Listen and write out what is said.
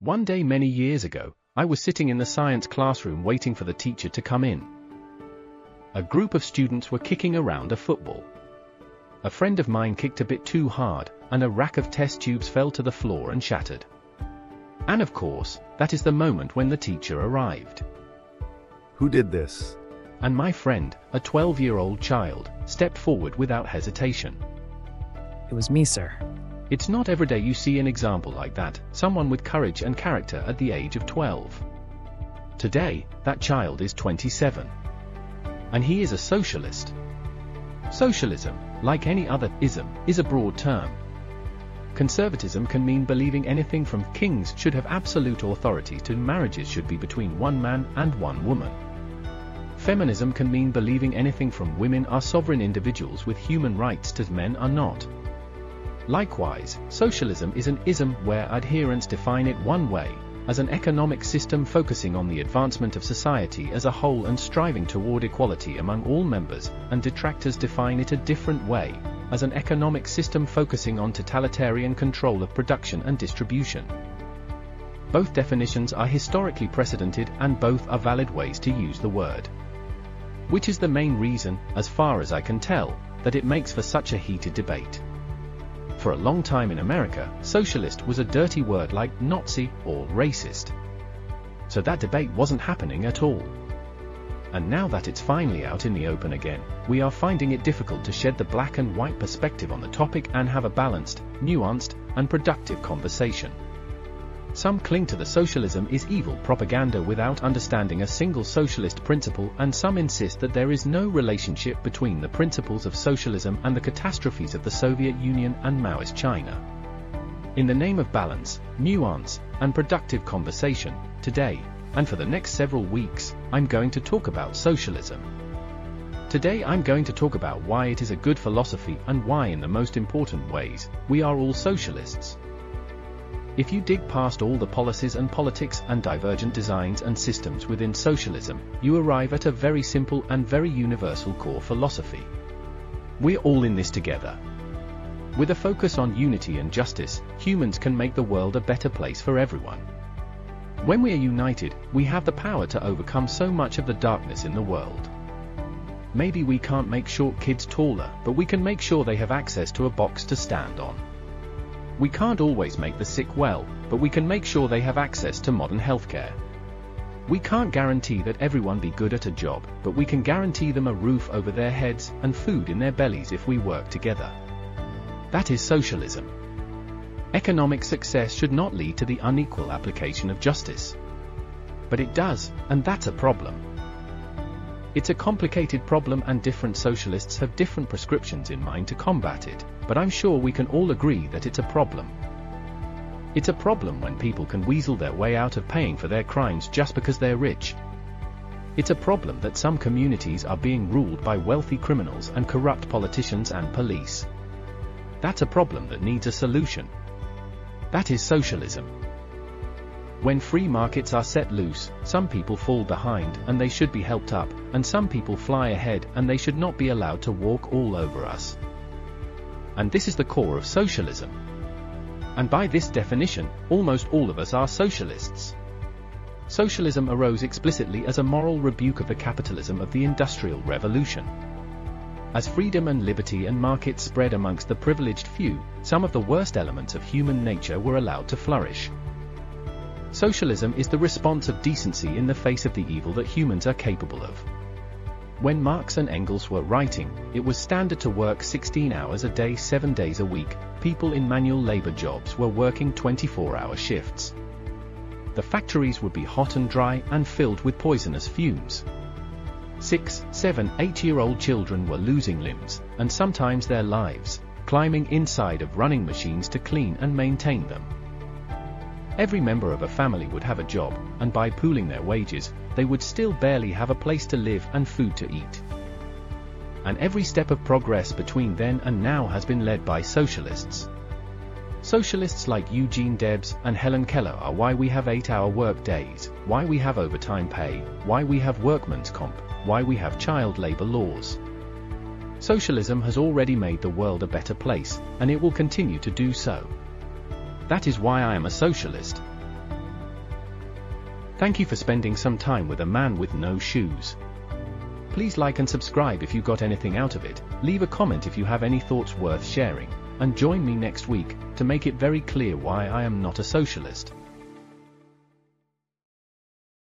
One day many years ago, I was sitting in the science classroom waiting for the teacher to come in. A group of students were kicking around a football. A friend of mine kicked a bit too hard, and a rack of test tubes fell to the floor and shattered. And of course, that is the moment when the teacher arrived. Who did this? And my friend, a 12-year-old child, stepped forward without hesitation. It was me, sir. It's not every day you see an example like that, someone with courage and character at the age of 12. Today, that child is 27. And he is a socialist. Socialism, like any other ism, is a broad term. Conservatism can mean believing anything from kings should have absolute authority to marriages should be between one man and one woman. Feminism can mean believing anything from women are sovereign individuals with human rights to men are not. Likewise, socialism is an ism where adherents define it one way, as an economic system focusing on the advancement of society as a whole and striving toward equality among all members, and detractors define it a different way, as an economic system focusing on totalitarian control of production and distribution. Both definitions are historically precedented and both are valid ways to use the word. Which is the main reason, as far as I can tell, that it makes for such a heated debate. For a long time in America, socialist was a dirty word like Nazi or racist. So that debate wasn't happening at all. And now that it's finally out in the open again, we are finding it difficult to shed the black and white perspective on the topic and have a balanced, nuanced, and productive conversation. Some cling to the socialism is evil propaganda without understanding a single socialist principle and some insist that there is no relationship between the principles of socialism and the catastrophes of the Soviet Union and Maoist China. In the name of balance, nuance, and productive conversation, today, and for the next several weeks, I'm going to talk about socialism. Today I'm going to talk about why it is a good philosophy and why in the most important ways, we are all socialists. If you dig past all the policies and politics and divergent designs and systems within socialism, you arrive at a very simple and very universal core philosophy. We're all in this together. With a focus on unity and justice, humans can make the world a better place for everyone. When we are united, we have the power to overcome so much of the darkness in the world. Maybe we can't make short kids taller, but we can make sure they have access to a box to stand on. We can't always make the sick well, but we can make sure they have access to modern healthcare. We can't guarantee that everyone be good at a job, but we can guarantee them a roof over their heads and food in their bellies if we work together. That is socialism. Economic success should not lead to the unequal application of justice. But it does, and that's a problem. It's a complicated problem and different socialists have different prescriptions in mind to combat it, but I'm sure we can all agree that it's a problem. It's a problem when people can weasel their way out of paying for their crimes just because they're rich. It's a problem that some communities are being ruled by wealthy criminals and corrupt politicians and police. That's a problem that needs a solution. That is socialism. When free markets are set loose, some people fall behind and they should be helped up, and some people fly ahead and they should not be allowed to walk all over us. And this is the core of socialism. And by this definition, almost all of us are socialists. Socialism arose explicitly as a moral rebuke of the capitalism of the Industrial Revolution. As freedom and liberty and markets spread amongst the privileged few, some of the worst elements of human nature were allowed to flourish. Socialism is the response of decency in the face of the evil that humans are capable of. When Marx and Engels were writing, it was standard to work 16 hours a day 7 days a week, people in manual labor jobs were working 24-hour shifts. The factories would be hot and dry and filled with poisonous fumes. 6, 7, 8-year-old children were losing limbs, and sometimes their lives, climbing inside of running machines to clean and maintain them. Every member of a family would have a job, and by pooling their wages, they would still barely have a place to live and food to eat. And every step of progress between then and now has been led by socialists. Socialists like Eugene Debs and Helen Keller are why we have 8-hour work days, why we have overtime pay, why we have workman's comp, why we have child labor laws. Socialism has already made the world a better place, and it will continue to do so. That is why I am a socialist. Thank you for spending some time with a man with no shoes. Please like and subscribe if you got anything out of it, leave a comment if you have any thoughts worth sharing, and join me next week to make it very clear why I am not a socialist.